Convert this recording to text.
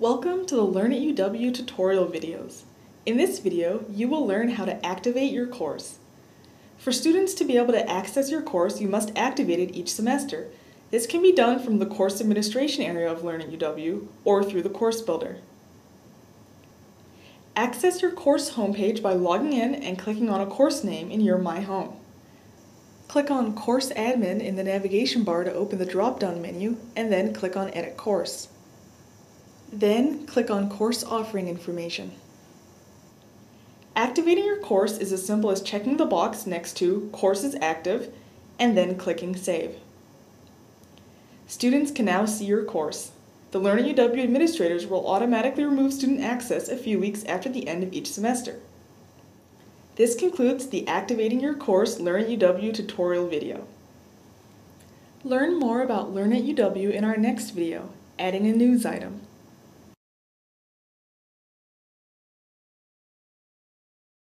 Welcome to the Learn at UW tutorial videos. In this video, you will learn how to activate your course. For students to be able to access your course, you must activate it each semester. This can be done from the course administration area of Learn at UW or through the course builder. Access your course homepage by logging in and clicking on a course name in your My Home. Click on Course Admin in the navigation bar to open the drop-down menu, and then click on Edit Course. Then, click on Course Offering Information. Activating your course is as simple as checking the box next to Course is Active, and then clicking Save. Students can now see your course. The Learn at UW administrators will automatically remove student access a few weeks after the end of each semester. This concludes the Activating Your Course Learn at UW tutorial video. Learn more about Learn at UW in our next video, adding a news item.